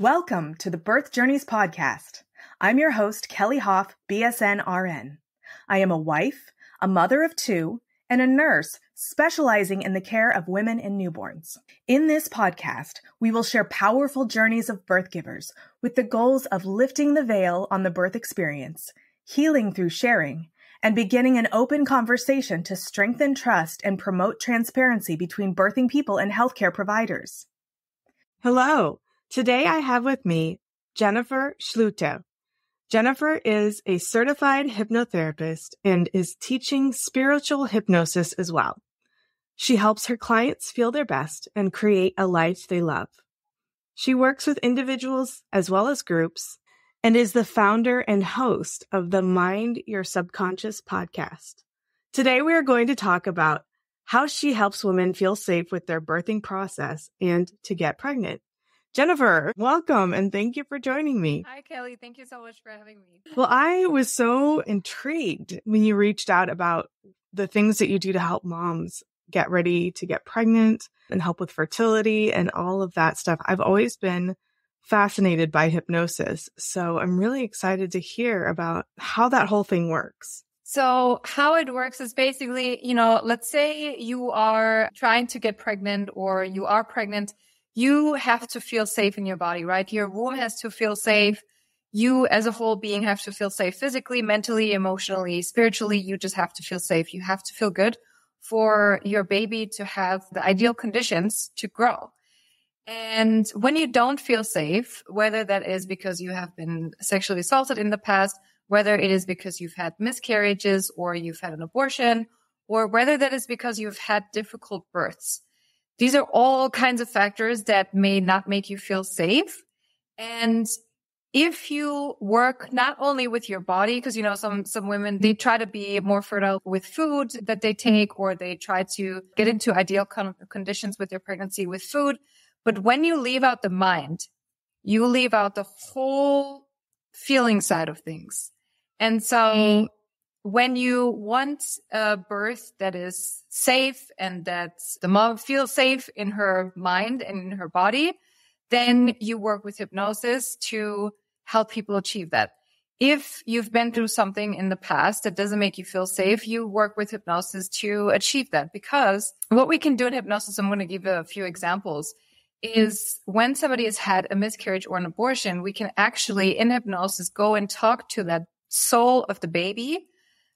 Welcome to the Birth Journeys Podcast. I'm your host, Kelly Hoff, BSN RN. I am a wife, a mother of two, and a nurse specializing in the care of women and newborns. In this podcast, we will share powerful journeys of birth givers with the goals of lifting the veil on the birth experience, healing through sharing, and beginning an open conversation to strengthen trust and promote transparency between birthing people and healthcare providers. Hello. Today I have with me Jennifer Schlueter. Jennifer is a certified hypnotherapist and is teaching spiritual hypnosis as well. She helps her clients feel their best and create a life they love. She works with individuals as well as groups and is the founder and host of the Mind Your Subconscious podcast. Today we are going to talk about how she helps women feel safe with their birthing process and to get pregnant. Jennifer, welcome and thank you for joining me. Hi, Kelly. Thank you so much for having me. Well, I was so intrigued when you reached out about the things that you do to help moms get ready to get pregnant and help with fertility and all of that stuff. I've always been fascinated by hypnosis. So I'm really excited to hear about how that whole thing works. So how it works is basically, you know, let's say you are trying to get pregnant or you are pregnant you have to feel safe in your body, right? Your womb has to feel safe. You as a whole being have to feel safe physically, mentally, emotionally, spiritually. You just have to feel safe. You have to feel good for your baby to have the ideal conditions to grow. And when you don't feel safe, whether that is because you have been sexually assaulted in the past, whether it is because you've had miscarriages or you've had an abortion, or whether that is because you've had difficult births, these are all kinds of factors that may not make you feel safe. And if you work not only with your body, because you know, some, some women, they try to be more fertile with food that they take, or they try to get into ideal con- conditions with their pregnancy with food. But when you leave out the mind, you leave out the whole feeling side of things. And so when you want a birth that is safe and that the mom feels safe in her mind and in her body, then you work with hypnosis to help people achieve that. If you've been through something in the past that doesn't make you feel safe, you work with hypnosis to achieve that. Because what we can do in hypnosis, I'm going to give a few examples, is when somebody has had a miscarriage or an abortion, we can actually in hypnosis go and talk to that soul of the baby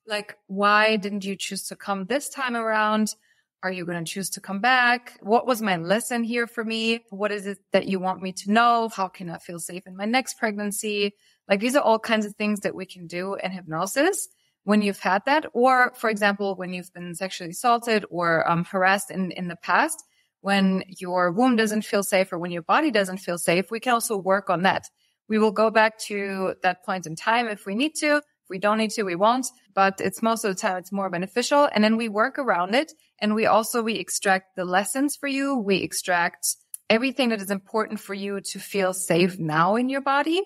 like, why didn't you choose to come this time around? Are you going to choose to come back? What was my lesson here for me? What is it that you want me to know? How can I feel safe in my next pregnancy? Like these are all kinds of things that we can do in hypnosis when you've had that. Or for example, when you've been sexually assaulted or um, harassed in, in the past, when your womb doesn't feel safe or when your body doesn't feel safe, we can also work on that. We will go back to that point in time if we need to we don't need to, we won't, but it's most of the time it's more beneficial. And then we work around it. And we also, we extract the lessons for you. We extract everything that is important for you to feel safe now in your body.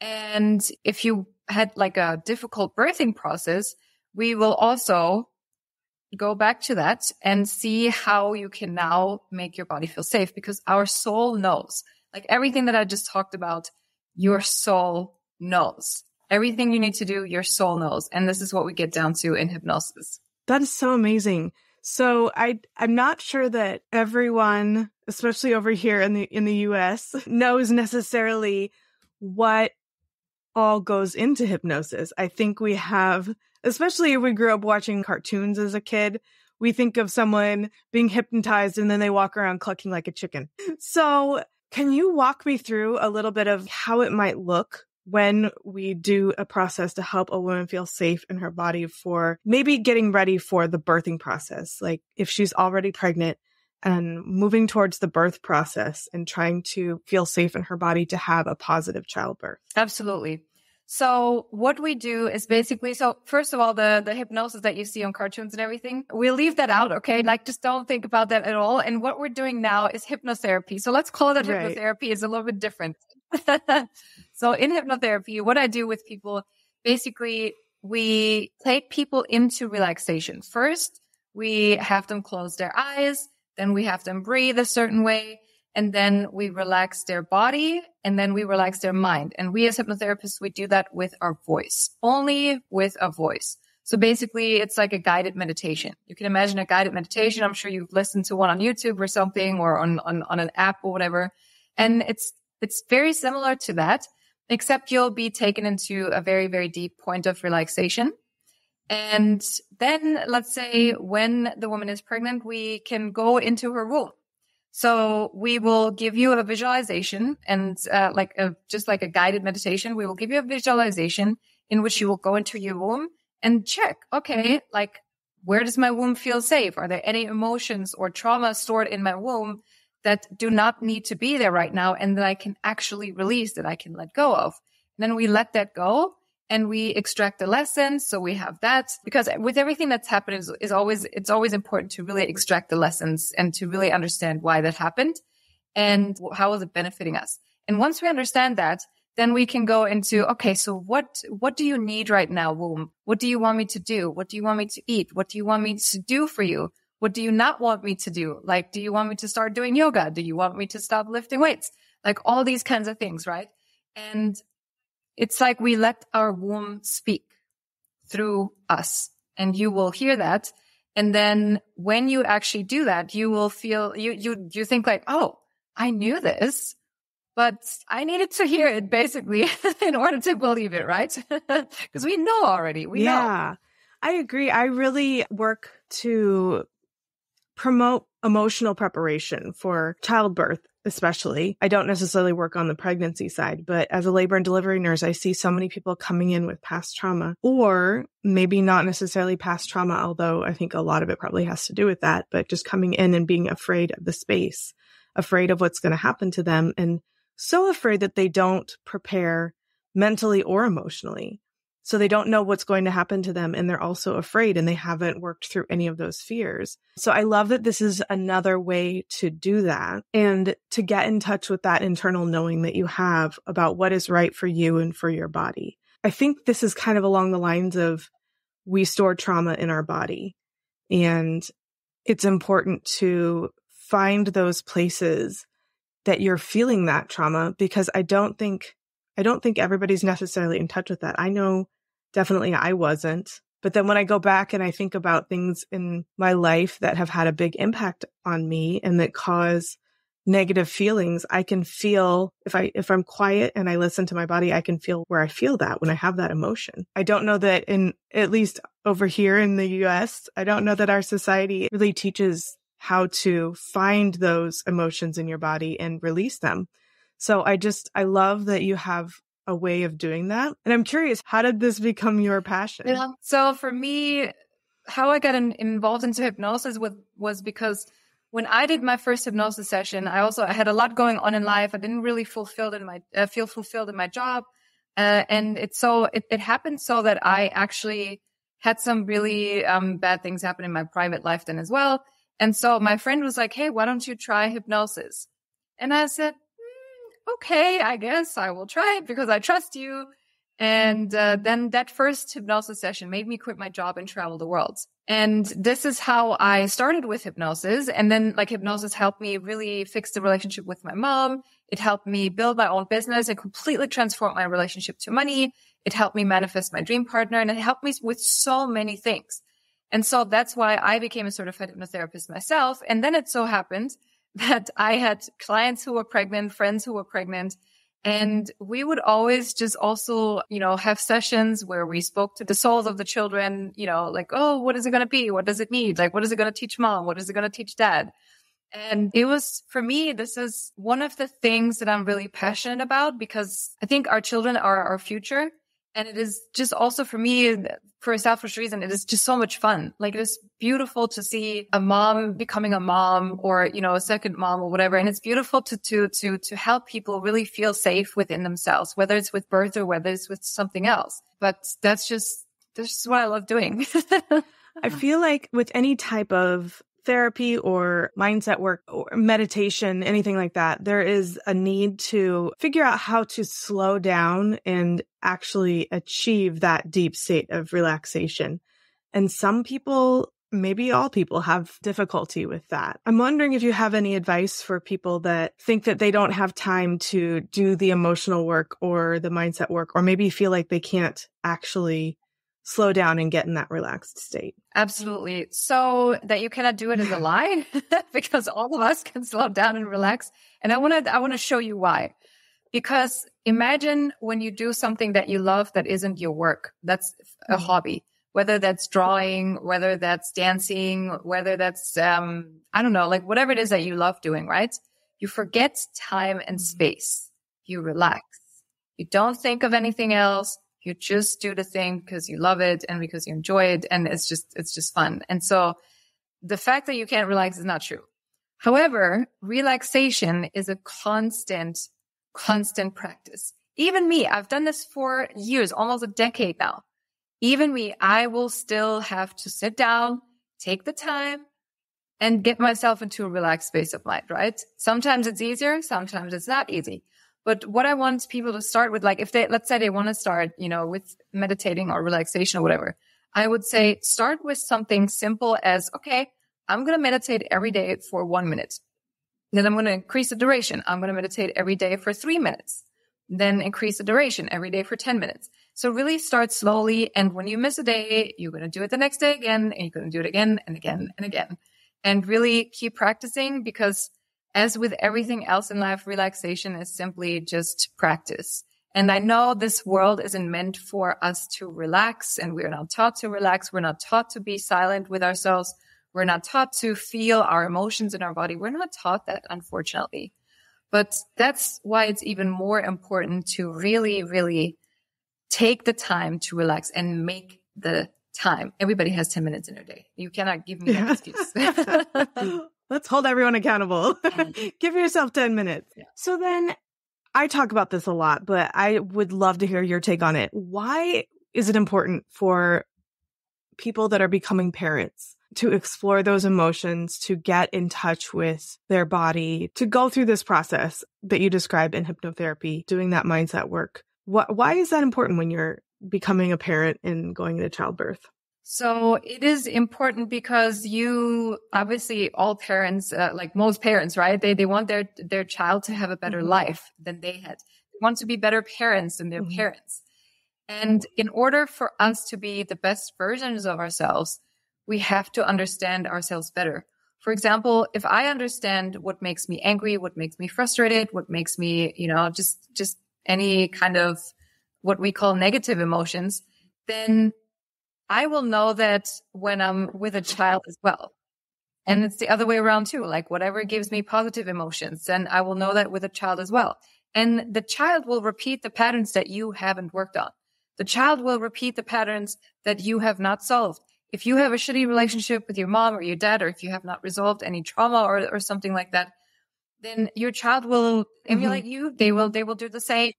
And if you had like a difficult birthing process, we will also go back to that and see how you can now make your body feel safe because our soul knows like everything that I just talked about, your soul knows. Everything you need to do, your soul knows. And this is what we get down to in hypnosis. That is so amazing. So I I'm not sure that everyone, especially over here in the in the US, knows necessarily what all goes into hypnosis. I think we have especially if we grew up watching cartoons as a kid, we think of someone being hypnotized and then they walk around clucking like a chicken. So, can you walk me through a little bit of how it might look when we do a process to help a woman feel safe in her body for maybe getting ready for the birthing process. Like if she's already pregnant and moving towards the birth process and trying to feel safe in her body to have a positive childbirth. Absolutely. So what we do is basically, so first of all, the, the hypnosis that you see on cartoons and everything, we'll leave that out. Okay. Like just don't think about that at all. And what we're doing now is hypnotherapy. So let's call that right. hypnotherapy. It's a little bit different. so in hypnotherapy, what I do with people, basically we take people into relaxation. First, we have them close their eyes. Then we have them breathe a certain way. and then we relax their body and then we relax their mind. And we as hypnotherapists, we do that with our voice, only with a voice. So basically it's like a guided meditation. You can imagine a guided meditation. I'm sure you've listened to one on YouTube or something or on, on, on an app or whatever. And it's, it's very similar to that, except you'll be taken into a very, very deep point of relaxation. And then let's say when the woman is pregnant, we can go into her womb so we will give you a visualization and uh, like a, just like a guided meditation. We will give you a visualization in which you will go into your womb and check, okay, like where does my womb feel safe? Are there any emotions or trauma stored in my womb that do not need to be there right now and that I can actually release, that I can let go of? And then we let that go and we extract the lessons. So we have that because with everything that's happened is, is always, it's always important to really extract the lessons and to really understand why that happened and how is it benefiting us. And once we understand that, then we can go into, okay, so what, what do you need right now, womb? What do you want me to do? What do you want me to eat? What do you want me to do for you? What do you not want me to do? Like, do you want me to start doing yoga? Do you want me to stop lifting weights? Like all these kinds of things, right? And it's like we let our womb speak through us and you will hear that. And then when you actually do that, you will feel, you, you, you think like, Oh, I knew this, but I needed to hear it basically in order to believe it, right? Because we know already. We yeah, know. I agree. I really work to promote emotional preparation for childbirth especially. I don't necessarily work on the pregnancy side, but as a labor and delivery nurse, I see so many people coming in with past trauma or maybe not necessarily past trauma, although I think a lot of it probably has to do with that, but just coming in and being afraid of the space, afraid of what's going to happen to them and so afraid that they don't prepare mentally or emotionally. So they don't know what's going to happen to them and they're also afraid and they haven't worked through any of those fears. So I love that this is another way to do that and to get in touch with that internal knowing that you have about what is right for you and for your body. I think this is kind of along the lines of we store trauma in our body and it's important to find those places that you're feeling that trauma because I don't think I don't think everybody's necessarily in touch with that. I know definitely I wasn't. But then when I go back and I think about things in my life that have had a big impact on me and that cause negative feelings, I can feel if I, if I'm quiet and I listen to my body, I can feel where I feel that when I have that emotion. I don't know that in, at least over here in the US, I don't know that our society really teaches how to find those emotions in your body and release them. So I just, I love that you have a way of doing that. And I'm curious, how did this become your passion? Yeah. So for me, how I got in, involved into hypnosis was, was because when I did my first hypnosis session, I also I had a lot going on in life. I didn't really fulfilled in my uh, feel fulfilled in my job, uh, and it's so it, it happened so that I actually had some really um, bad things happen in my private life then as well. And so my friend was like, "Hey, why don't you try hypnosis?" And I said, okay, I guess I will try it because I trust you. And uh, then that first hypnosis session made me quit my job and travel the world. And this is how I started with hypnosis. And then like hypnosis helped me really fix the relationship with my mom. It helped me build my own business and completely transform my relationship to money. It helped me manifest my dream partner and it helped me with so many things. And so that's why I became a certified hypnotherapist myself. And then it so happened that I had clients who were pregnant, friends who were pregnant. And we would always just also, you know, have sessions where we spoke to the souls of the children, you know, like, oh, what is it going to be? What does it need? Like, what is it going to teach mom? What is it going to teach dad? And it was for me, this is one of the things that I'm really passionate about because I think our children are our future. And it is just also for me, for a selfish reason, it is just so much fun. Like it is beautiful to see a mom becoming a mom or, you know, a second mom or whatever. And it's beautiful to, to, to, to help people really feel safe within themselves, whether it's with birth or whether it's with something else. But that's just, that's what I love doing. I feel like with any type of therapy or mindset work or meditation, anything like that, there is a need to figure out how to slow down and actually achieve that deep state of relaxation. And some people maybe all people have difficulty with that. I'm wondering if you have any advice for people that think that they don't have time to do the emotional work or the mindset work, or maybe feel like they can't actually slow down and get in that relaxed state. Absolutely. So that you cannot do it is a lie because all of us can slow down and relax. And I want to, I want to show you why. Because imagine when you do something that you love that isn't your work. That's a mm-hmm. hobby, whether that's drawing, whether that's dancing, whether that's, um, I don't know, like whatever it is that you love doing, right? You forget time and mm-hmm. space. You relax. You don't think of anything else. You just do the thing because you love it and because you enjoy it. And it's just, it's just fun. And so the fact that you can't relax is not true. However, relaxation is a constant, constant practice. Even me, I've done this for years, almost a decade now. Even me, I will still have to sit down, take the time and get myself into a relaxed space of mind, right? Sometimes it's easier. Sometimes it's not easy. But what I want people to start with, like if they, let's say they want to start, you know, with meditating or relaxation or whatever, I would say start with something simple as, okay, I'm going to meditate every day for one minute. Then I'm going to increase the duration. I'm going to meditate every day for three minutes. Then increase the duration every day for 10 minutes. So really start slowly. And when you miss a day, you're going to do it the next day again, and you're going to do it again and again and again. And really keep practicing because as with everything else in life, relaxation is simply just practice. And I know this world isn't meant for us to relax and we're not taught to relax. We're not taught to be silent with ourselves. We're not taught to feel our emotions in our body. We're not taught that, unfortunately. But that's why it's even more important to really, really take the time to relax and make the time. Everybody has 10 minutes in a day. You cannot give me that excuse. Let's hold everyone accountable. Give yourself 10 minutes. Yeah. So then I talk about this a lot, but I would love to hear your take on it. Why is it important for people that are becoming parents to explore those emotions, to get in touch with their body, to go through this process that you describe in hypnotherapy, doing that mindset work? What, why is that important when you're becoming a parent and going into childbirth? So it is important because you obviously all parents, uh, like most parents, right? They, they want their, their child to have a better mm-hmm. life than they had. They want to be better parents than their mm-hmm. parents. And in order for us to be the best versions of ourselves, we have to understand ourselves better. For example, if I understand what makes me angry, what makes me frustrated, what makes me, you know, just, just any kind of what we call negative emotions, then I will know that when I'm with a child as well. And it's the other way around too. Like whatever gives me positive emotions, then I will know that with a child as well. And the child will repeat the patterns that you haven't worked on. The child will repeat the patterns that you have not solved. If you have a shitty relationship with your mom or your dad, or if you have not resolved any trauma or, or something like that, then your child will emulate mm-hmm. you. They will, they will do the same.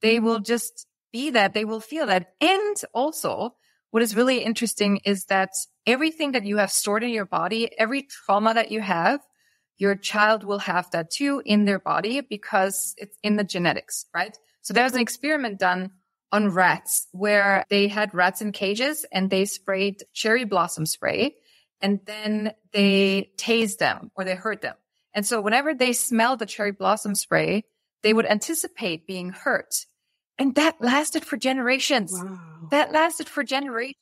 They will just be that. They will feel that. And also what is really interesting is that everything that you have stored in your body, every trauma that you have, your child will have that too in their body because it's in the genetics, right? So there's an experiment done on rats where they had rats in cages and they sprayed cherry blossom spray and then they tased them or they hurt them. And so whenever they smelled the cherry blossom spray, they would anticipate being hurt. And that lasted for generations. Wow. That lasted for generations.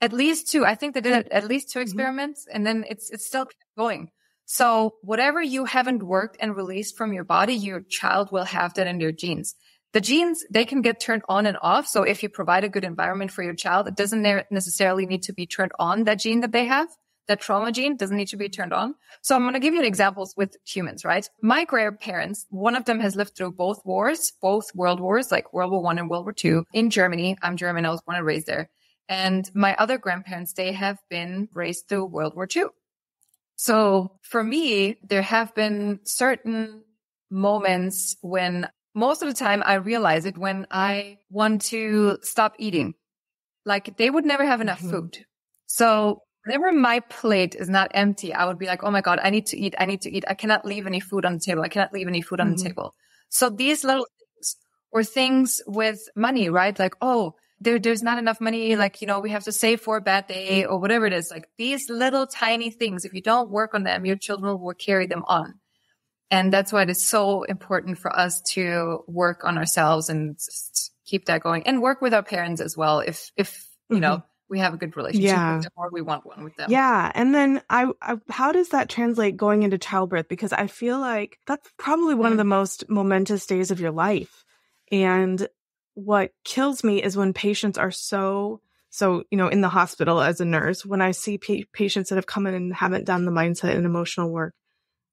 At least two. I think they did at least 2 mm-hmm. experiments and then it's, it's still going. So whatever you haven't worked and released from your body, your child will have that in their genes. The genes, they can get turned on and off. So if you provide a good environment for your child, it doesn't necessarily need to be turned on, that gene that they have that trauma gene doesn't need to be turned on. So I'm going to give you examples with humans, right? My grandparents, one of them has lived through both wars, both world wars, like World War One and World War Two in Germany. I'm German. I was born and raised there. And my other grandparents, they have been raised through World War Two. So for me, there have been certain moments when most of the time I realize it when I want to stop eating. Like they would never have enough mm-hmm. food. So whenever my plate is not empty, I would be like, Oh my God, I need to eat. I need to eat. I cannot leave any food on the table. I cannot leave any food on mm-hmm. the table. So these little things or things with money, right? Like, Oh, there, there's not enough money. Like, you know, we have to save for a bad day or whatever it is. Like these little tiny things, if you don't work on them, your children will carry them on. And that's why it is so important for us to work on ourselves and keep that going and work with our parents as well. If, if, you mm-hmm. know, we have a good relationship yeah. with them or we want one with them. Yeah. And then I, I, how does that translate going into childbirth? Because I feel like that's probably one mm-hmm. of the most momentous days of your life. And what kills me is when patients are so, so, you know, in the hospital as a nurse, when I see pa- patients that have come in and haven't done the mindset and emotional work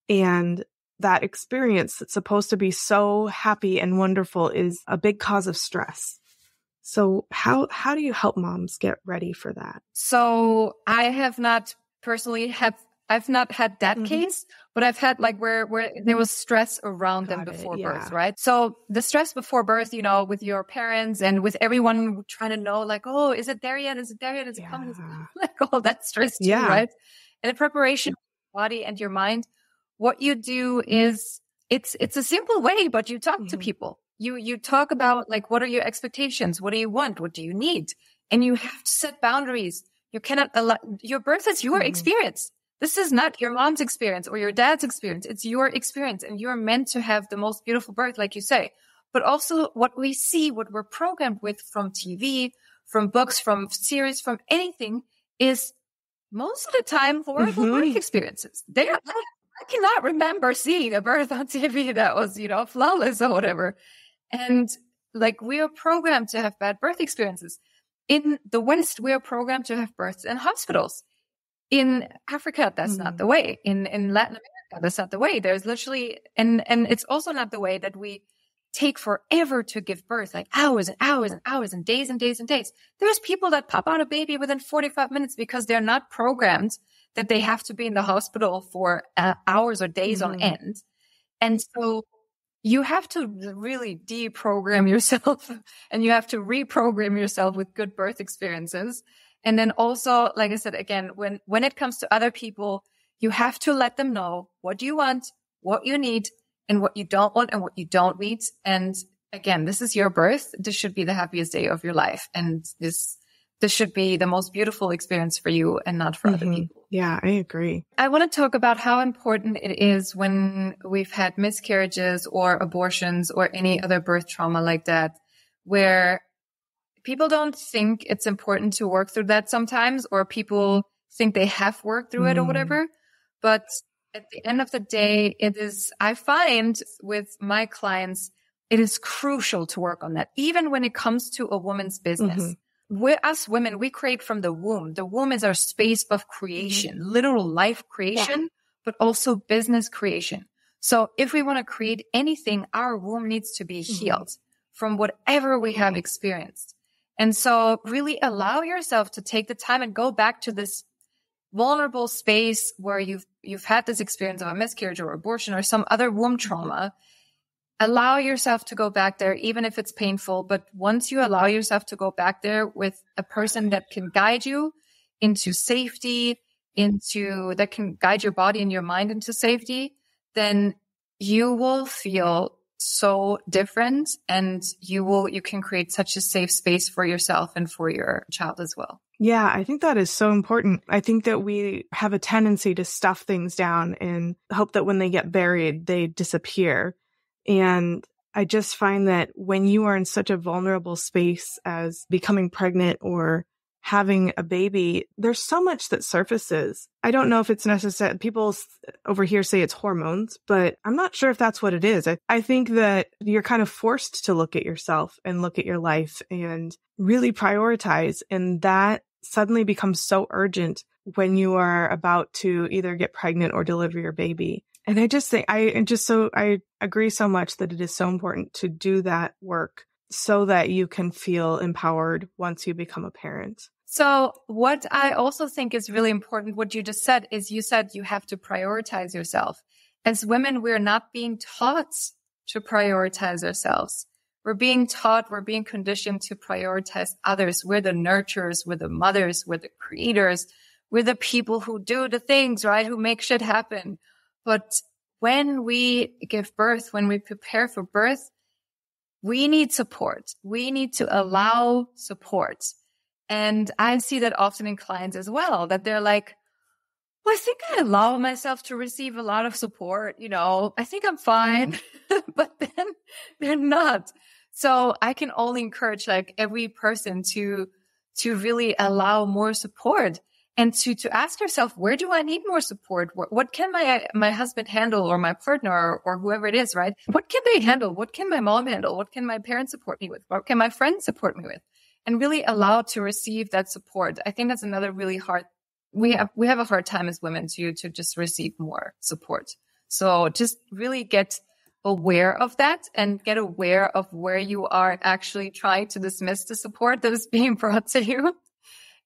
and that experience that's supposed to be so happy and wonderful is a big cause of stress. So how how do you help moms get ready for that? So I have not personally have I've not had that mm-hmm. case, but I've had like where where there was stress around Got them before it, yeah. birth, right? So the stress before birth, you know, with your parents and with everyone trying to know, like, oh, is it there yet? Is it there yet? Is it coming? Like all that stress, too, yeah. right? And the preparation, body and your mind. What you do is it's it's a simple way, but you talk mm-hmm. to people. You you talk about like what are your expectations? What do you want? What do you need? And you have to set boundaries. You cannot allow your birth is your mm-hmm. experience. This is not your mom's experience or your dad's experience. It's your experience and you're meant to have the most beautiful birth like you say. But also what we see what we're programmed with from tv from books from series from anything is most of the time horrible mm-hmm. birth experiences. They are I cannot remember seeing a birth on TV that was, you know, flawless or whatever. And like we are programmed to have bad birth experiences. In the West, we are programmed to have births in hospitals. In Africa, that's mm-hmm. not the way. In in Latin America, that's not the way. There's literally and and it's also not the way that we take forever to give birth, like hours and hours and hours and days and days and days. There's people that pop out a baby within 45 minutes because they're not programmed that they have to be in the hospital for uh, hours or days mm-hmm. on end. And so you have to really deprogram yourself and you have to reprogram yourself with good birth experiences. And then also, like I said, again, when, when it comes to other people, you have to let them know what you want, what you need and what you don't want and what you don't need. And again, this is your birth. This should be the happiest day of your life. And this, this should be the most beautiful experience for you and not for mm-hmm. other people. Yeah, I agree. I want to talk about how important it is when we've had miscarriages or abortions or any other birth trauma like that, where people don't think it's important to work through that sometimes, or people think they have worked through mm. it or mm. whatever. But at the end of the day, it is, I find with my clients, it is crucial to work on that, even when it comes to a woman's business. Mm-hmm we us women, we create from the womb. The womb is our space of creation, mm-hmm. literal life creation, yeah. but also business creation. So if we want to create anything, our womb needs to be mm-hmm. healed from whatever we have experienced. And so really allow yourself to take the time and go back to this vulnerable space where you've, you've had this experience of a miscarriage or abortion or some other womb mm-hmm. trauma allow yourself to go back there, even if it's painful. But once you allow yourself to go back there with a person that can guide you into safety, into that can guide your body and your mind into safety, then you will feel so different and you will, you can create such a safe space for yourself and for your child as well. Yeah, I think that is so important. I think that we have a tendency to stuff things down and hope that when they get buried, they disappear. And I just find that when you are in such a vulnerable space as becoming pregnant or having a baby, there's so much that surfaces. I don't know if it's necessary. People over here say it's hormones, but I'm not sure if that's what it is. I, I think that you're kind of forced to look at yourself and look at your life and really prioritize. And that suddenly becomes so urgent when you are about to either get pregnant or deliver your baby. And I just think I just so I agree so much that it is so important to do that work so that you can feel empowered once you become a parent. So what I also think is really important, what you just said is you said you have to prioritize yourself. As women, we're not being taught to prioritize ourselves. We're being taught, we're being conditioned to prioritize others. We're the nurturers, we're the mothers, we're the creators, we're the people who do the things, right? Who make shit happen. But when we give birth, when we prepare for birth, we need support. We need to allow support. And I see that often in clients as well, that they're like, well, I think I allow myself to receive a lot of support. You know, I think I'm fine, but then they're not. So I can only encourage like every person to, to really allow more support and to, to ask yourself, where do I need more support? What, what can my, my husband handle or my partner or, or whoever it is, right? What can they handle? What can my mom handle? What can my parents support me with? What can my friends support me with? And really allow to receive that support. I think that's another really hard we have we have a hard time as women to to just receive more support. So just really get aware of that and get aware of where you are actually trying to dismiss the support that is being brought to you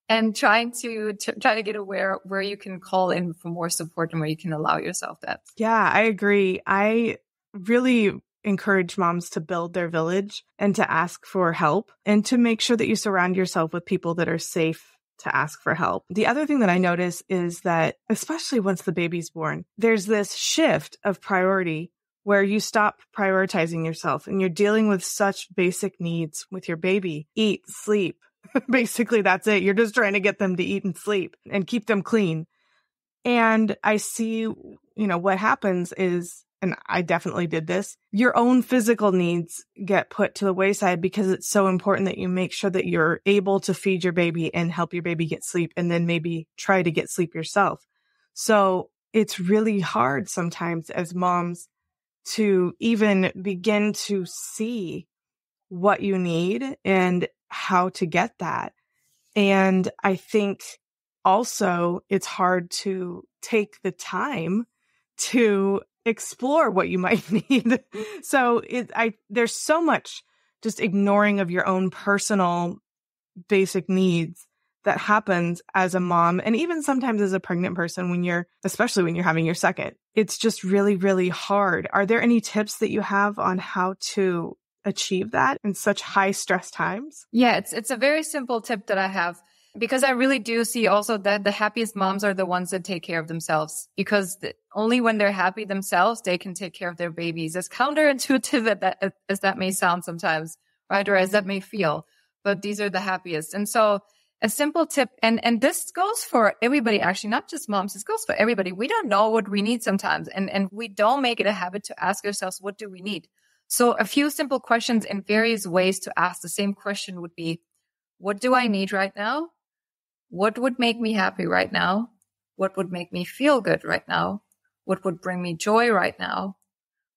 and trying to, to try to get aware where you can call in for more support and where you can allow yourself that. Yeah, I agree. I really encourage moms to build their village and to ask for help and to make sure that you surround yourself with people that are safe to ask for help. The other thing that I notice is that, especially once the baby's born, there's this shift of priority where you stop prioritizing yourself and you're dealing with such basic needs with your baby eat, sleep. Basically, that's it. You're just trying to get them to eat and sleep and keep them clean. And I see, you know, what happens is and I definitely did this, your own physical needs get put to the wayside because it's so important that you make sure that you're able to feed your baby and help your baby get sleep and then maybe try to get sleep yourself. So it's really hard sometimes as moms to even begin to see what you need and how to get that. And I think also it's hard to take the time to explore what you might need. so it, I, there's so much just ignoring of your own personal basic needs that happens as a mom and even sometimes as a pregnant person when you're, especially when you're having your second. It's just really, really hard. Are there any tips that you have on how to achieve that in such high stress times? Yeah, it's, it's a very simple tip that I have because I really do see also that the happiest moms are the ones that take care of themselves because the, only when they're happy themselves, they can take care of their babies. As counterintuitive that, as that may sound sometimes, right? Or as that may feel, but these are the happiest. And so a simple tip, and, and this goes for everybody, actually, not just moms. This goes for everybody. We don't know what we need sometimes and, and we don't make it a habit to ask ourselves, what do we need? So a few simple questions in various ways to ask the same question would be, what do I need right now? What would make me happy right now? What would make me feel good right now? What would bring me joy right now?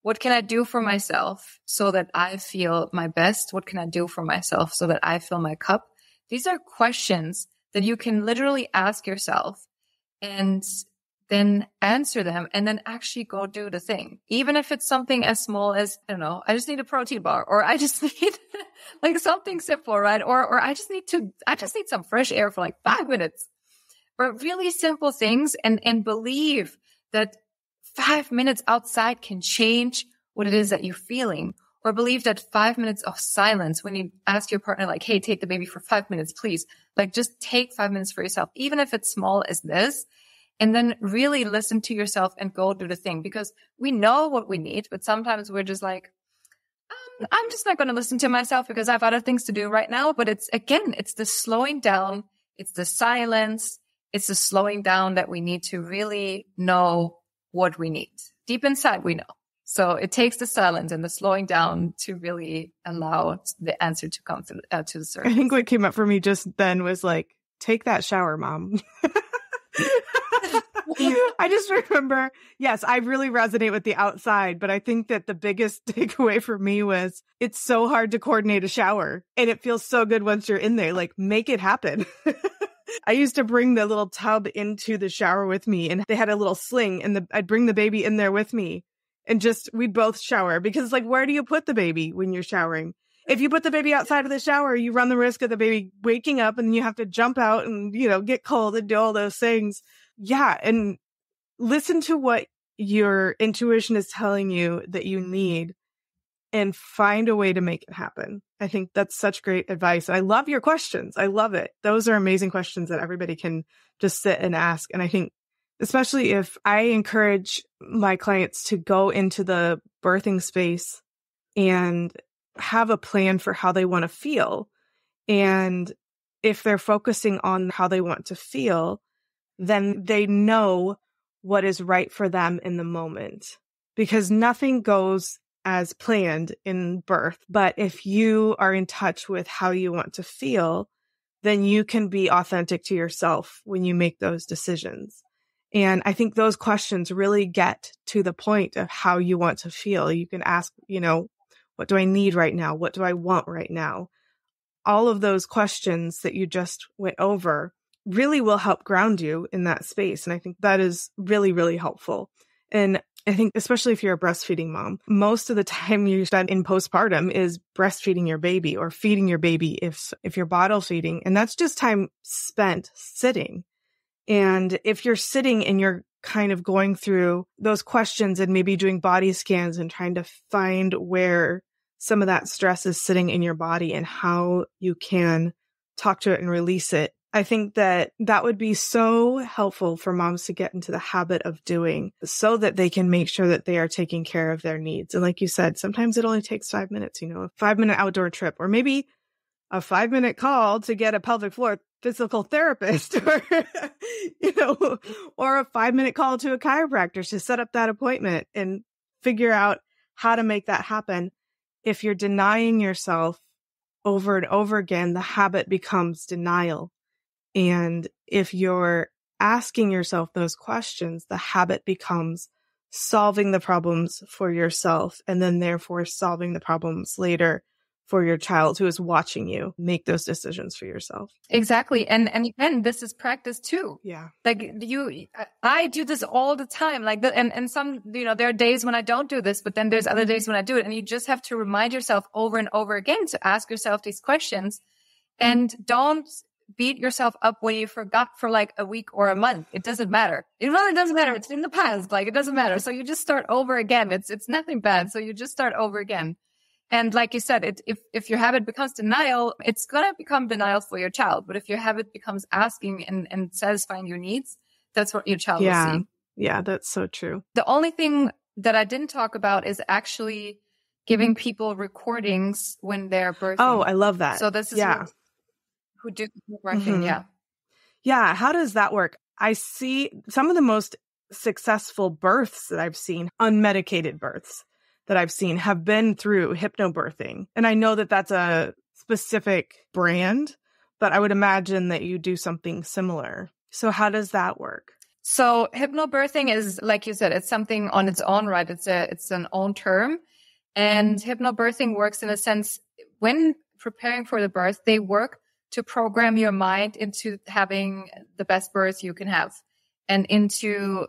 What can I do for myself so that I feel my best? What can I do for myself so that I fill my cup? These are questions that you can literally ask yourself and then answer them and then actually go do the thing. Even if it's something as small as, I don't know, I just need a protein bar or I just need like something simple, right? Or, or I just need to, I just need some fresh air for like five minutes or really simple things and, and believe that five minutes outside can change what it is that you're feeling or believe that five minutes of silence when you ask your partner, like, Hey, take the baby for five minutes, please. Like just take five minutes for yourself, even if it's small as this and then really listen to yourself and go do the thing because we know what we need, but sometimes we're just like, um, I'm just not going to listen to myself because I have other things to do right now. But it's again, it's the slowing down. It's the silence. It's the slowing down that we need to really know what we need. Deep inside, we know. So it takes the silence and the slowing down to really allow the answer to come to, uh, to the surface. I think what came up for me just then was like, take that shower, mom. I just remember, yes, I really resonate with the outside, but I think that the biggest takeaway for me was it's so hard to coordinate a shower and it feels so good once you're in there. Like, make it happen. I used to bring the little tub into the shower with me and they had a little sling and the, I'd bring the baby in there with me and just we'd both shower because like where do you put the baby when you're showering? If you put the baby outside of the shower, you run the risk of the baby waking up and you have to jump out and, you know, get cold and do all those things yeah, and listen to what your intuition is telling you that you need and find a way to make it happen. I think that's such great advice. I love your questions. I love it. Those are amazing questions that everybody can just sit and ask. And I think, especially if I encourage my clients to go into the birthing space and have a plan for how they want to feel. And if they're focusing on how they want to feel, then they know what is right for them in the moment because nothing goes as planned in birth. But if you are in touch with how you want to feel, then you can be authentic to yourself when you make those decisions. And I think those questions really get to the point of how you want to feel. You can ask, you know, what do I need right now? What do I want right now? All of those questions that you just went over really will help ground you in that space. And I think that is really, really helpful. And I think especially if you're a breastfeeding mom, most of the time you spend in postpartum is breastfeeding your baby or feeding your baby if if you're bottle feeding and that's just time spent sitting. And if you're sitting and you're kind of going through those questions and maybe doing body scans and trying to find where some of that stress is sitting in your body and how you can talk to it and release it I think that that would be so helpful for moms to get into the habit of doing so that they can make sure that they are taking care of their needs. And like you said, sometimes it only takes five minutes, you know, a five minute outdoor trip or maybe a five minute call to get a pelvic floor physical therapist or, you know, or a five minute call to a chiropractor to set up that appointment and figure out how to make that happen. If you're denying yourself over and over again, the habit becomes denial and if you're asking yourself those questions, the habit becomes solving the problems for yourself and then therefore solving the problems later for your child who is watching you make those decisions for yourself. Exactly. And and again, this is practice too. Yeah. Like you I do this all the time. Like the, and and some you know, there are days when I don't do this, but then there's other days when I do it and you just have to remind yourself over and over again to ask yourself these questions mm-hmm. and don't beat yourself up when you forgot for like a week or a month. It doesn't matter. It really doesn't matter. It's in the past. Like it doesn't matter. So you just start over again. It's, it's nothing bad. So you just start over again. And like you said, it, if, if your habit becomes denial, it's going to become denial for your child. But if your habit becomes asking and, and satisfying your needs, that's what your child yeah. will see. Yeah, that's so true. The only thing that I didn't talk about is actually giving people recordings when they're oh, birthing. Oh, I love that. So this is yeah who do working. Mm-hmm. Yeah. Yeah. How does that work? I see some of the most successful births that I've seen, unmedicated births that I've seen, have been through hypnobirthing. And I know that that's a specific brand, but I would imagine that you do something similar. So, how does that work? So, hypnobirthing is, like you said, it's something on its own, right? It's a, it's an own term. And hypnobirthing works in a sense when preparing for the birth, they work to program your mind into having the best birth you can have and into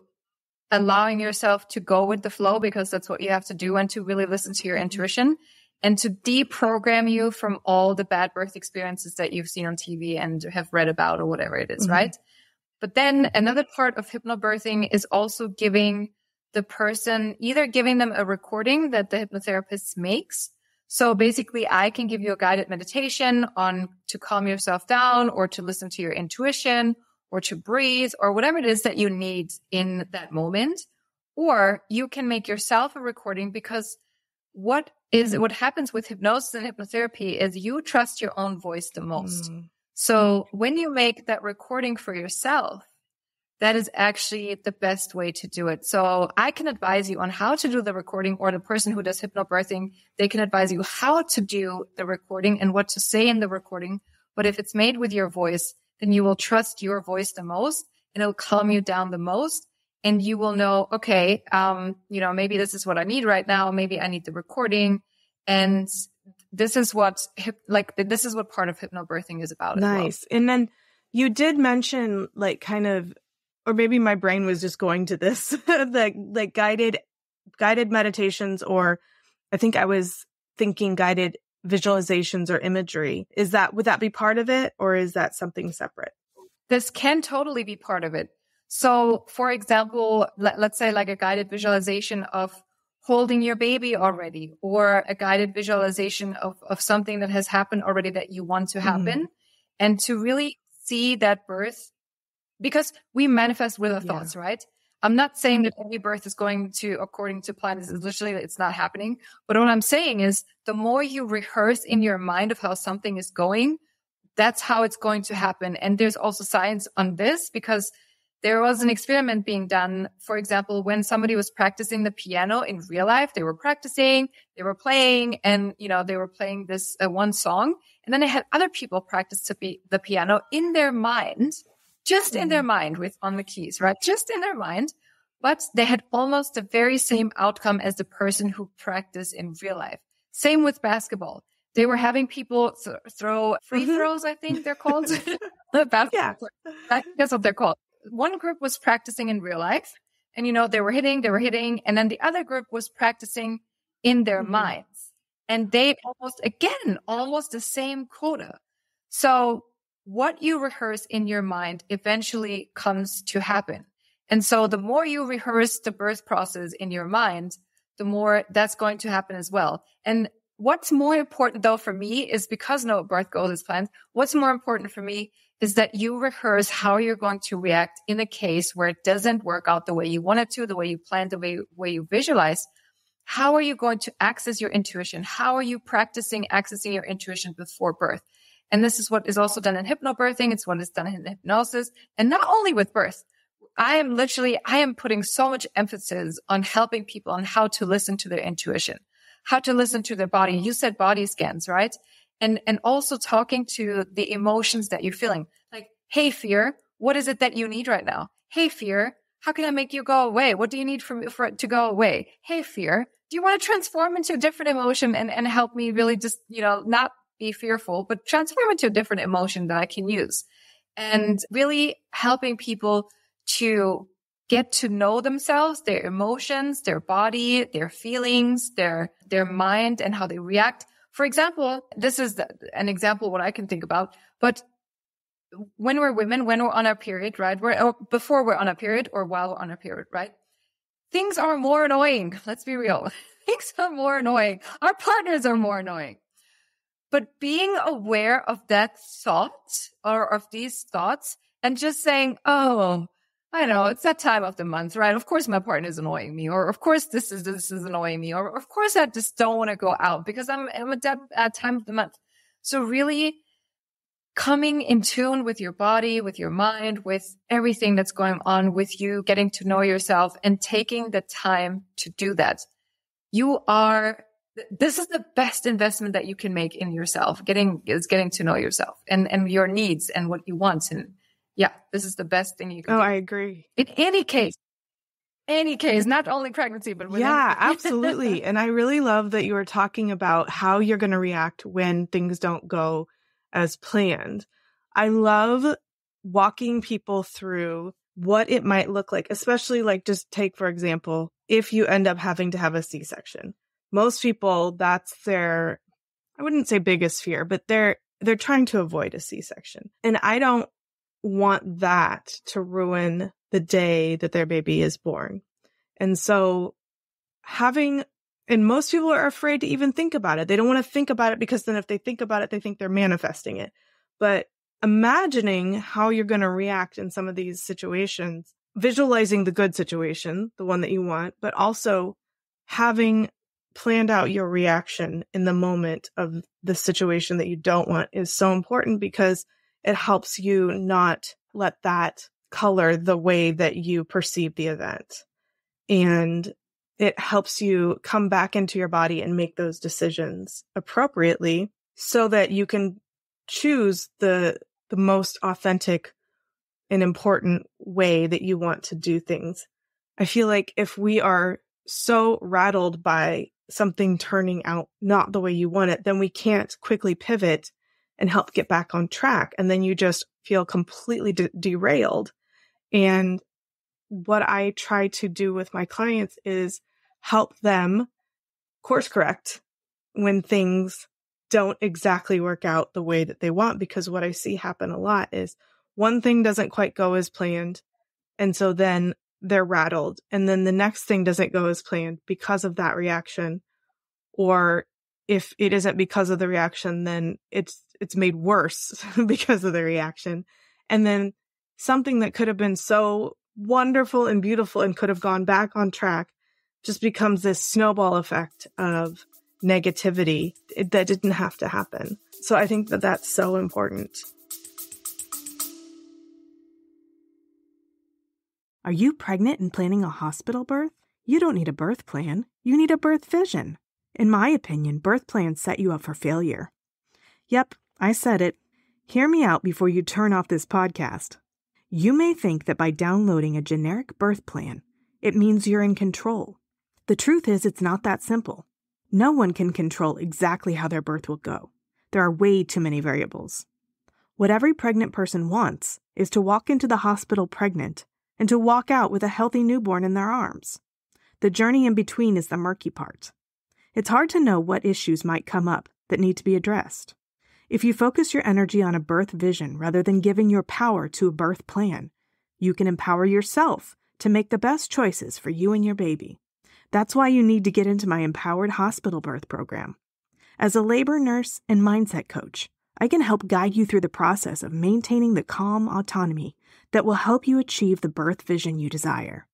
allowing yourself to go with the flow because that's what you have to do and to really listen to your intuition and to deprogram you from all the bad birth experiences that you've seen on TV and have read about or whatever it is, mm-hmm. right? But then another part of hypnobirthing is also giving the person either giving them a recording that the hypnotherapist makes so basically I can give you a guided meditation on to calm yourself down or to listen to your intuition or to breathe or whatever it is that you need in that moment. Or you can make yourself a recording because what is what happens with hypnosis and hypnotherapy is you trust your own voice the most. Mm. So when you make that recording for yourself, that is actually the best way to do it. So I can advise you on how to do the recording or the person who does hypnobirthing, they can advise you how to do the recording and what to say in the recording. But if it's made with your voice, then you will trust your voice the most and it'll calm you down the most. And you will know, okay, um, you know, maybe this is what I need right now. Maybe I need the recording. And this is what hip, like, this is what part of hypnobirthing is about. Nice. Well. And then you did mention like kind of or maybe my brain was just going to this the like guided guided meditations or i think i was thinking guided visualizations or imagery. Is that would that be part of it or is that something separate? This can totally be part of it. So for example let, let's say like a guided visualization of holding your baby already or a guided visualization of, of something that has happened already that you want to happen mm-hmm. and to really see that birth because we manifest with our thoughts, right? I'm not saying that every birth is going to according to plan. It's literally it's not happening. But what I'm saying is the more you rehearse in your mind of how something is going, that's how it's going to happen. And there's also science on this because there was an experiment being done. For example, when somebody was practicing the piano in real life, they were practicing, they were playing, and you know they were playing this uh, one song, and then they had other people practice to be the piano in their mind, just in their mm-hmm. mind with on the keys, right? Just in their mind. But they had almost the very same outcome as the person who practiced in real life. Same with basketball. They were having people th- throw free mm-hmm. throws, I think they're called. yeah. I think that's what they're called one group was practicing in real life and, you know, they were hitting, they were hitting. And then the other group was practicing in their mm-hmm. minds and they almost, again, almost the same quota. So what you rehearse in your mind eventually comes to happen. And so the more you rehearse the birth process in your mind, the more that's going to happen as well. And what's more important though for me is because no birth goal is planned. What's more important for me is that you rehearse how you're going to react in a case where it doesn't work out the way you want it to, the way you planned, the way, way you visualize. How are you going to access your intuition? How are you practicing accessing your intuition before birth? And this is what is also done in hypnobirthing. It's what is done in hypnosis and not only with birth. I am literally, I am putting so much emphasis on helping people on how to listen to their intuition, how to listen to their body. You said body scans, right? and and also talking to the emotions that you're feeling like hey fear what is it that you need right now hey fear how can i make you go away what do you need for, for it to go away hey fear do you want to transform into a different emotion and, and help me really just you know not be fearful but transform into a different emotion that i can use and really helping people to get to know themselves, their emotions, their body, their feelings, their, their mind and how they react for example, this is the, an example what I can think about, but when we're women, when we're on our period, right? We're, before we're on a period or while we're on a period, right? Things are more annoying. Let's be real. Things are more annoying. Our partners are more annoying. But being aware of that thought or of these thoughts and just saying, Oh, I know it's that time of the month, right? Of course, my partner is annoying me, or of course, this is this is annoying me, or of course, I just don't want to go out because I'm I'm at that time of the month. So really, coming in tune with your body, with your mind, with everything that's going on with you, getting to know yourself, and taking the time to do that. You are. This is the best investment that you can make in yourself. Getting is getting to know yourself and and your needs and what you want and yeah, this is the best thing you can oh, do. I agree. In any case, any case, not only pregnancy, but yeah, absolutely. And I really love that you were talking about how you're going to react when things don't go as planned. I love walking people through what it might look like, especially like just take, for example, if you end up having to have a C section. Most people, that's their, I wouldn't say biggest fear, but they're, they're trying to avoid a C section. And I don't want that to ruin the day that their baby is born. And so having, and most people are afraid to even think about it. They don't want to think about it because then if they think about it, they think they're manifesting it. But imagining how you're going to react in some of these situations, visualizing the good situation, the one that you want, but also having planned out your reaction in the moment of the situation that you don't want is so important because it helps you not let that color the way that you perceive the event. And it helps you come back into your body and make those decisions appropriately so that you can choose the the most authentic and important way that you want to do things. I feel like if we are so rattled by something turning out not the way you want it, then we can't quickly pivot and help get back on track. And then you just feel completely de- derailed. And what I try to do with my clients is help them course correct when things don't exactly work out the way that they want. Because what I see happen a lot is one thing doesn't quite go as planned. And so then they're rattled. And then the next thing doesn't go as planned because of that reaction. Or if it isn't because of the reaction, then it's it's made worse because of the reaction. And then something that could have been so wonderful and beautiful and could have gone back on track just becomes this snowball effect of negativity eh, that didn't have to happen. So I think that that's so important. Are you pregnant and planning a hospital birth? You don't need a birth plan. You need a birth vision. In my opinion, birth plans set you up for failure. Yep, I said it. Hear me out before you turn off this podcast. You may think that by downloading a generic birth plan, it means you're in control. The truth is, it's not that simple. No one can control exactly how their birth will go. There are way too many variables. What every pregnant person wants is to walk into the hospital pregnant and to walk out with a healthy newborn in their arms. The journey in between is the murky part. It's hard to know what issues might come up that need to be addressed. If you focus your energy on a birth vision rather than giving your power to a birth plan, you can empower yourself to make the best choices for you and your baby. That's why you need to get into my Empowered Hospital Birth program. As a labor nurse and mindset coach, I can help guide you through the process of maintaining the calm autonomy that will help you achieve the birth vision you desire.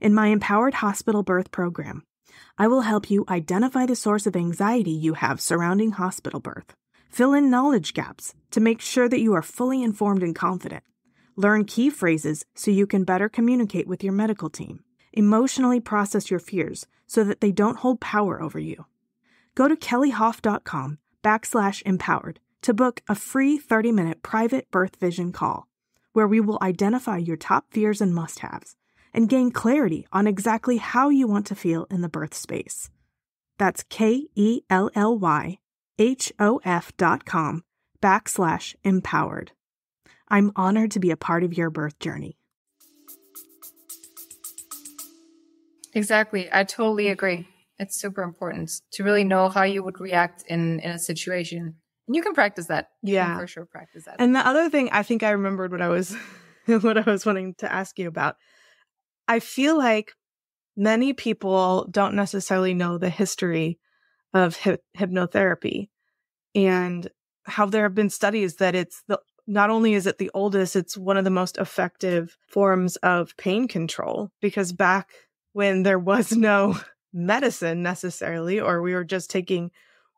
In my Empowered Hospital Birth program, I will help you identify the source of anxiety you have surrounding hospital birth, fill in knowledge gaps to make sure that you are fully informed and confident, learn key phrases so you can better communicate with your medical team, emotionally process your fears so that they don't hold power over you. Go to kellyhoff.com backslash empowered to book a free 30 minute private birth vision call where we will identify your top fears and must haves and gain clarity on exactly how you want to feel in the birth space. That's K E L L Y H O F dot com backslash empowered. I'm honored to be a part of your birth journey. Exactly. I totally agree. It's super important to really know how you would react in, in a situation and you can practice that. Yeah. for sure practice that. And the other thing I think I remembered what I was what I was wanting to ask you about. I feel like many people don't necessarily know the history of hip- hypnotherapy and how there have been studies that it's the not only is it the oldest, it's one of the most effective forms of pain control because back when there was no medicine necessarily, or we were just taking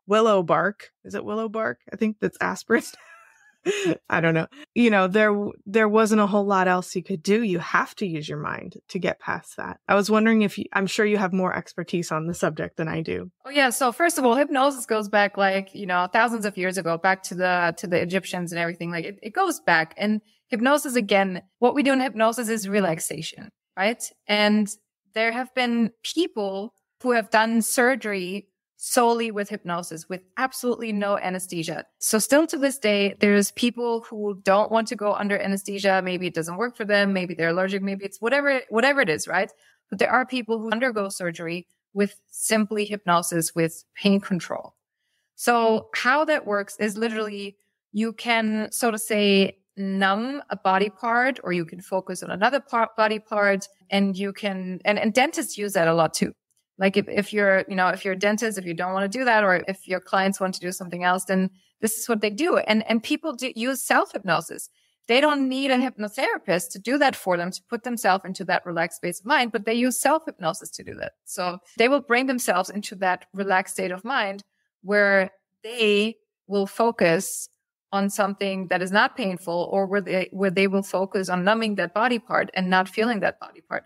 willow bark. Is it willow bark? I think that's aspirin. I don't know. You know, there there wasn't a whole lot else you could do. You have to use your mind to get past that. I was wondering if you, I'm sure you have more expertise on the subject than I do. Oh yeah. So first of all, hypnosis goes back like you know thousands of years ago, back to the to the Egyptians and everything. Like it, it goes back. And hypnosis again, what we do in hypnosis is relaxation, right? And there have been people who have done surgery solely with hypnosis with absolutely no anesthesia. So still to this day, there's people who don't want to go under anesthesia. Maybe it doesn't work for them. Maybe they're allergic. Maybe it's whatever, whatever it is, right? But there are people who undergo surgery with simply hypnosis with pain control. So how that works is literally you can, so to say, numb a body part or you can focus on another part, body part and you can, and, and dentists use that a lot too. Like if, if you're, you know, if you're a dentist, if you don't want to do that, or if your clients want to do something else, then this is what they do. And, and people do use self hypnosis. They don't need a hypnotherapist to do that for them, to put themselves into that relaxed space of mind, but they use self hypnosis to do that. So they will bring themselves into that relaxed state of mind where they will focus on something that is not painful or where they, where they will focus on numbing that body part and not feeling that body part.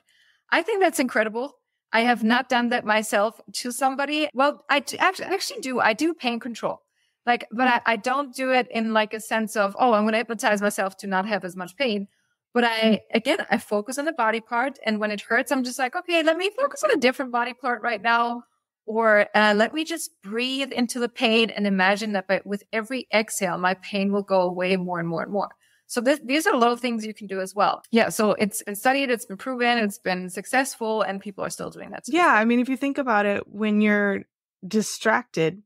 I think that's incredible. I have not done that myself to somebody. Well, I actually, actually do. I do pain control. Like, but I, I don't do it in like a sense of, oh, I'm going to hypnotize myself to not have as much pain. But I, again, I focus on the body part. And when it hurts, I'm just like, okay, let me focus on a different body part right now. Or uh, let me just breathe into the pain and imagine that by, with every exhale, my pain will go away more and more and more. So this, these are a lot of things you can do as well. Yeah. So it's been studied, it's been proven, it's been successful, and people are still doing that. Yeah. I mean, if you think about it, when you're distracted,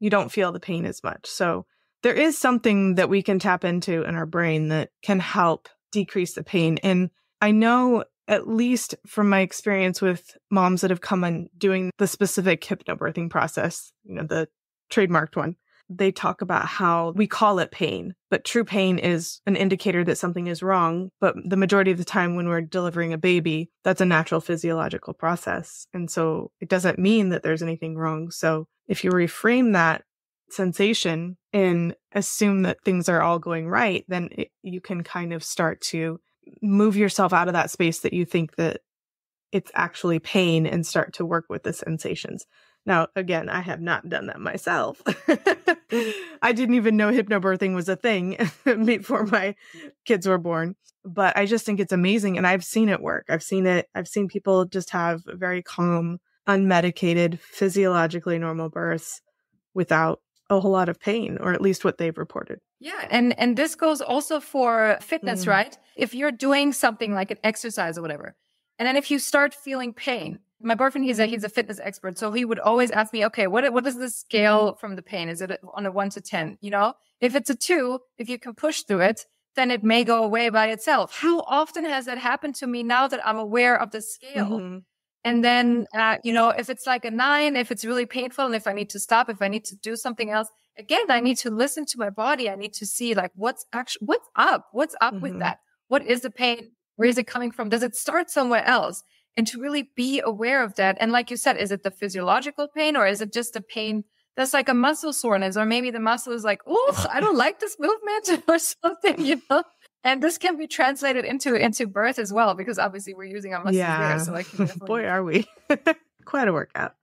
you don't feel the pain as much. So there is something that we can tap into in our brain that can help decrease the pain. And I know, at least from my experience with moms that have come on doing the specific hypnobirthing process, you know, the trademarked one, they talk about how we call it pain, but true pain is an indicator that something is wrong. But the majority of the time when we're delivering a baby, that's a natural physiological process. And so it doesn't mean that there's anything wrong. So if you reframe that sensation and assume that things are all going right, then it, you can kind of start to move yourself out of that space that you think that it's actually pain and start to work with the sensations. Now, again, I have not done that myself. I didn't even know hypnobirthing was a thing before my kids were born, but I just think it's amazing and I've seen it work. I've seen it I've seen people just have very calm, unmedicated, physiologically normal births without a whole lot of pain or at least what they've reported. Yeah, and and this goes also for fitness, mm. right? If you're doing something like an exercise or whatever, and then if you start feeling pain, my boyfriend he's a he's a fitness expert, so he would always ask me, okay, what what is the scale from the pain? Is it on a one to ten? You know, if it's a two, if you can push through it, then it may go away by itself. How often has that happened to me now that I'm aware of the scale? Mm-hmm. And then, uh, you know, if it's like a nine, if it's really painful and if I need to stop, if I need to do something else, again, I need to listen to my body. I need to see like what's actually, what's up? What's up mm-hmm. with that? What is the pain? Where is it coming from? Does it start somewhere else? And to really be aware of that. And like you said, is it the physiological pain or is it just a pain that's like a muscle soreness? Or maybe the muscle is like, oh, I don't like this movement or something, you know? And this can be translated into into birth as well, because obviously we're using our muscles yeah. there. So like, boy, are we quite a workout.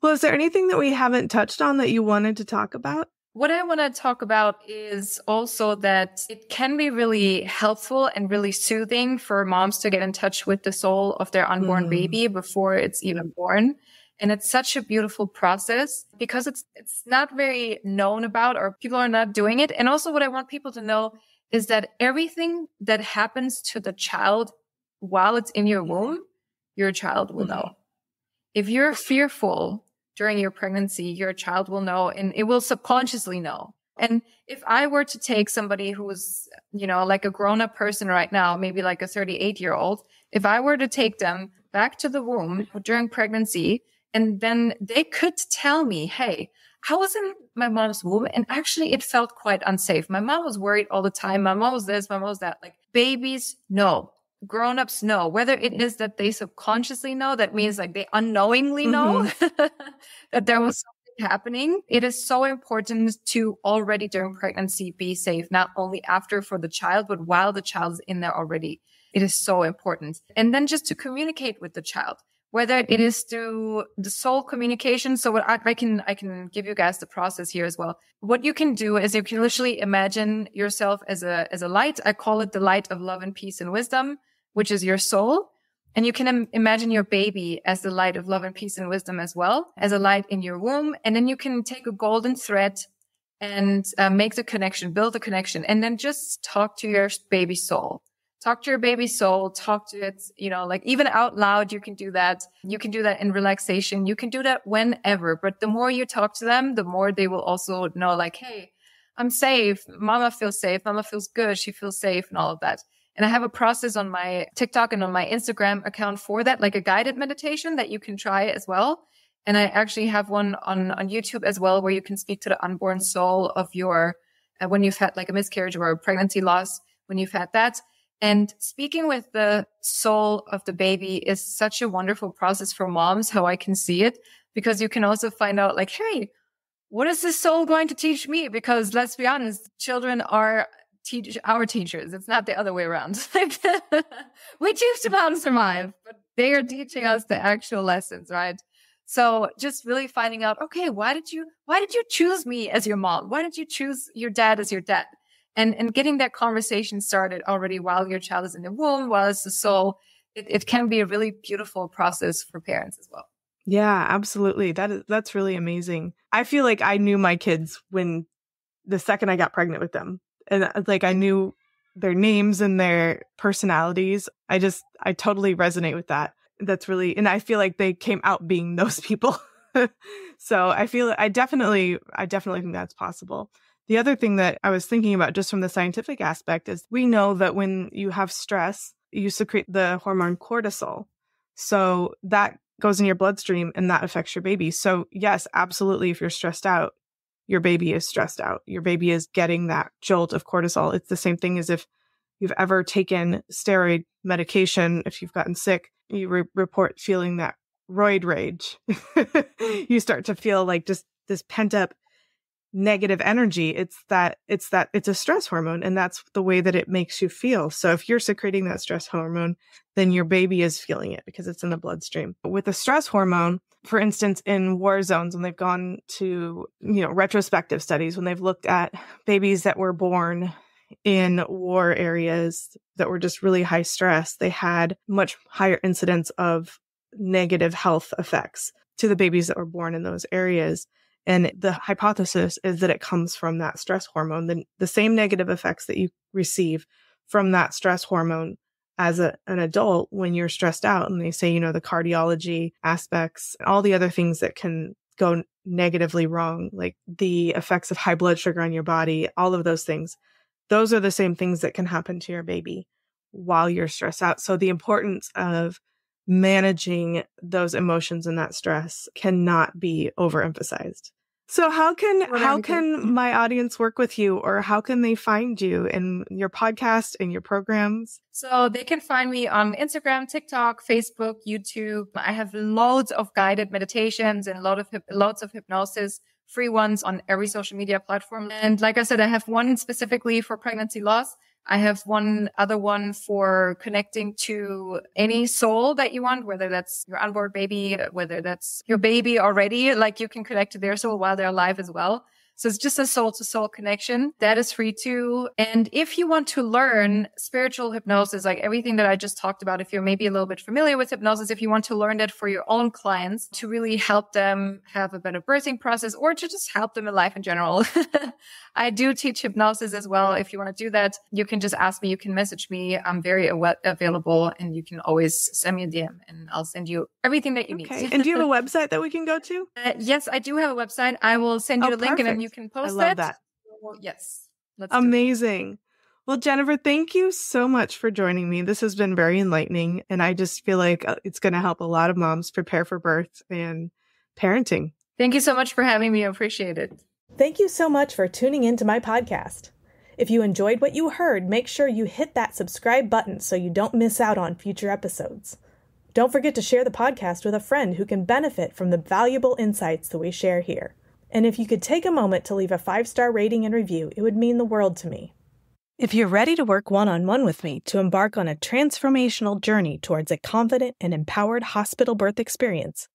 well, is there anything that we haven't touched on that you wanted to talk about? What I want to talk about is also that it can be really helpful and really soothing for moms to get in touch with the soul of their unborn mm. baby before it's even born. And it's such a beautiful process because it's, it's not very known about or people are not doing it. And also what I want people to know is that everything that happens to the child while it's in your womb, your child will know. If you're fearful during your pregnancy, your child will know and it will subconsciously know. And if I were to take somebody who's, you know, like a grown up person right now, maybe like a 38 year old, if I were to take them back to the womb during pregnancy and then they could tell me, Hey, I was in my mom's womb and actually it felt quite unsafe. My mom was worried all the time. My mom was this, my mom was that. Like babies know, grown-ups know, whether it is that they subconsciously know, that means like they unknowingly know mm-hmm. that there was something happening. It is so important to already during pregnancy be safe, not only after for the child, but while the child is in there already. It is so important. And then just to communicate with the child whether it is through the soul communication. So what I, I, can, I can give you guys the process here as well. What you can do is you can literally imagine yourself as a, as a light. I call it the light of love and peace and wisdom, which is your soul. And you can Im- imagine your baby as the light of love and peace and wisdom as well, as a light in your womb. And then you can take a golden thread and uh, make the connection, build the connection, and then just talk to your baby soul talk to your baby soul, talk to it, you know, like even out loud, you can do that. You can do that in relaxation. You can do that whenever, but the more you talk to them, the more they will also know like, Hey, I'm safe. Mama feels safe. Mama feels good. She feels safe and all of that. And I have a process on my TikTok and on my Instagram account for that, like a guided meditation that you can try as well. And I actually have one on, on YouTube as well, where you can speak to the unborn soul of your, uh, when you've had like a miscarriage or a pregnancy loss, when you've had that and speaking with the soul of the baby is such a wonderful process for moms, how I can see it, because you can also find out like, Hey, what is this soul going to teach me? Because let's be honest, children are teach our teachers. It's not the other way around. we choose to how to survive, but they are teaching us the actual lessons, right? So just really finding out, okay, why did you, why did you choose me as your mom? Why did you choose your dad as your dad? and and getting that conversation started already while your child is in the womb, while it's the soul, it, it can be a really beautiful process for parents as well. Yeah, absolutely. That is that's really amazing. I feel like I knew my kids when the second I got pregnant with them. And uh, like I knew their names and their personalities. I just I totally resonate with that. That's really and I feel like they came out being those people. so I feel I definitely I definitely think that's possible. The other thing that I was thinking about just from the scientific aspect is we know that when you have stress, you secrete the hormone cortisol. So that goes in your bloodstream and that affects your baby. So, yes, absolutely. If you're stressed out, your baby is stressed out. Your baby is getting that jolt of cortisol. It's the same thing as if you've ever taken steroid medication. If you've gotten sick, you re- report feeling that roid rage. you start to feel like just this pent up negative energy it's that it's that it's a stress hormone and that's the way that it makes you feel. So if you're secreting that stress hormone then your baby is feeling it because it's in the bloodstream. With a stress hormone for instance in war zones when they've gone to you know retrospective studies when they've looked at babies that were born in war areas that were just really high stress they had much higher incidence of negative health effects to the babies that were born in those areas and the hypothesis is that it comes from that stress hormone, the, the same negative effects that you receive from that stress hormone as a, an adult when you're stressed out. And they say, you know, the cardiology aspects, all the other things that can go negatively wrong, like the effects of high blood sugar on your body, all of those things. Those are the same things that can happen to your baby while you're stressed out. So the importance of managing those emotions and that stress cannot be overemphasized. So how can how can my audience work with you or how can they find you in your podcast and your programs? So they can find me on Instagram, TikTok, Facebook, YouTube. I have loads of guided meditations and a lot of loads of hypnosis free ones on every social media platform. And like I said, I have one specifically for pregnancy loss I have one other one for connecting to any soul that you want, whether that's your unborn baby, whether that's your baby already, like you can connect to their soul while they're alive as well. So it's just a soul to soul connection that is free too. And if you want to learn spiritual hypnosis, like everything that I just talked about, if you're maybe a little bit familiar with hypnosis, if you want to learn that for your own clients to really help them have a better birthing process or to just help them in life in general, I do teach hypnosis as well. If you want to do that, you can just ask me, you can message me. I'm very aw- available and you can always send me a DM and I'll send you everything that you okay. need. and do you have a website that we can go to? Uh, yes, I do have a website. I will send you oh, the link perfect. and then you can post I love it. that. Yes. Let's Amazing. Well, Jennifer, thank you so much for joining me. This has been very enlightening. And I just feel like uh, it's going to help a lot of moms prepare for birth and parenting. Thank you so much for having me. I appreciate it. Thank you so much for tuning into my podcast. If you enjoyed what you heard, make sure you hit that subscribe button so you don't miss out on future episodes. Don't forget to share the podcast with a friend who can benefit from the valuable insights that we share here. And if you could take a moment to leave a five star rating and review, it would mean the world to me. If you're ready to work one on one with me to embark on a transformational journey towards a confident and empowered hospital birth experience,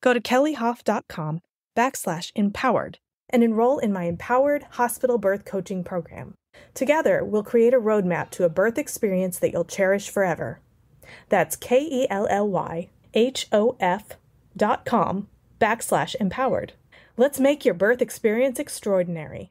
go to kellyhoff.com backslash empowered and enroll in my Empowered Hospital Birth Coaching Program. Together, we'll create a roadmap to a birth experience that you'll cherish forever. That's K E L L Y H O F dot com backslash empowered. Let's make your birth experience extraordinary.